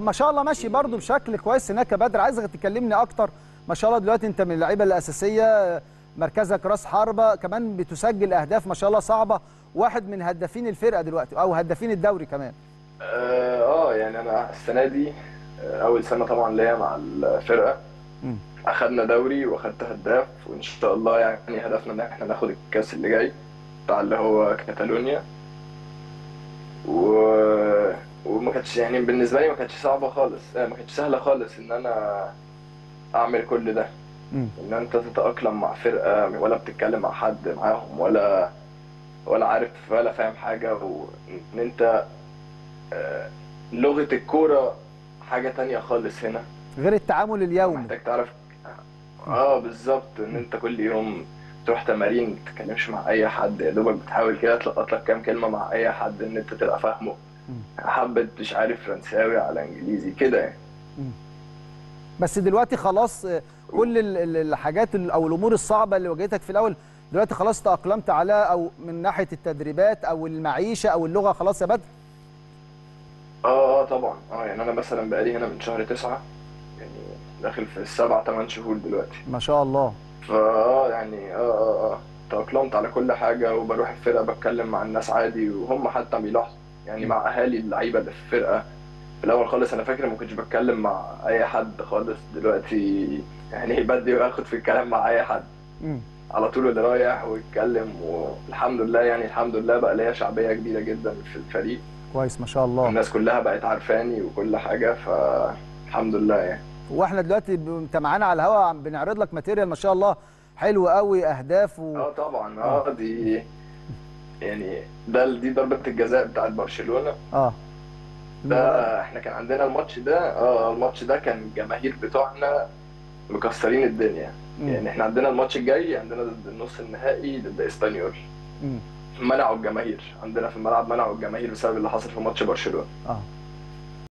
ما شاء الله ماشي برضو بشكل كويس. هناك يا بدر عايزك تكلمني أكتر. ما شاء الله دلوقتي أنت من اللعيبة الأساسية مركزك راس حربة كمان بتسجل أهداف ما شاء الله صعبة. واحد من هدافين الفرقة دلوقتي أو هدافين الدوري كمان. آه آه، يعني أنا السنة دي آه، أول سنة طبعا ليا مع الفرقة. مم. أخدنا دوري وأخدت هداف وإن شاء الله يعني هدفنا إن إحنا ناخد الكاس اللي جاي بتاع اللي هو كاتالونيا. و... وما كانتش يعني بالنسبة لي ما كانتش صعبة خالص. آه، ما كانتش سهلة خالص إن أنا أعمل كل ده. مم. إن أنت تتأقلم مع فرقة ولا بتتكلم مع حد معاهم ولا ولا عارف ولا فاهم حاجة. وإن أنت آه، لغة الكورة حاجة تانية خالص هنا. غير التعامل اليومي. محتاج تعرف آه بالظبط. إن أنت كل يوم تروح تمارين ما تتكلمش مع أي حد. يا دوبك بتحاول كده تلقط لك كام كلمة مع أي حد إن أنت تبقى فاهمه. حبة مش عارف فرنساوي على إنجليزي كده يعني. بس دلوقتي خلاص آه، كل ال- ال- الحاجات ال- أو الأمور الصعبة اللي واجهتك في الأول دلوقتي خلاص تأقلمت على أو من ناحية التدريبات أو المعيشة أو اللغة خلاص يا بدر؟ آه آه طبعا. آه يعني أنا مثلا بقالي هنا من شهر تسعة يعني داخل في السبع ثمان شهور دلوقتي. ما شاء الله. فاه يعني آه آه آه تأقلمت على كل حاجة وبروح الفرقة بتكلم مع الناس عادي وهم حتى بيلاحظوا. يعني مع أهالي اللعيبة اللي في الفرقة. في الأول خالص أنا فاكر ما كنتش بتكلم مع أي حد خالص. دلوقتي يعني بدي واخد في الكلام مع أي حد. على طول اللي رايح ويتكلم والحمد لله يعني الحمد لله بقى ليا شعبية كبيرة جدا في الفريق. كويس ما شاء الله. الناس كلها بقت عارفاني وكل حاجة فالحمد لله يعني. وإحنا دلوقتي أنت معانا على الهواء عم بنعرض لك ماتيريال ما شاء الله حلو قوي أهداف و... آه طبعا. آه. دي يعني ده دي ضربة الجزاء بتاعت برشلونة. آه. ده إحنا كان عندنا الماتش ده آه الماتش ده كان الجماهير بتوعنا مكسرين الدنيا. مم. يعني إحنا عندنا الماتش الجاي عندنا ضد النص النهائي ضد إسبانيول. منعوا الجماهير عندنا في الملعب منعوا الجماهير بسبب اللي حصل في ماتش برشلونة. آه.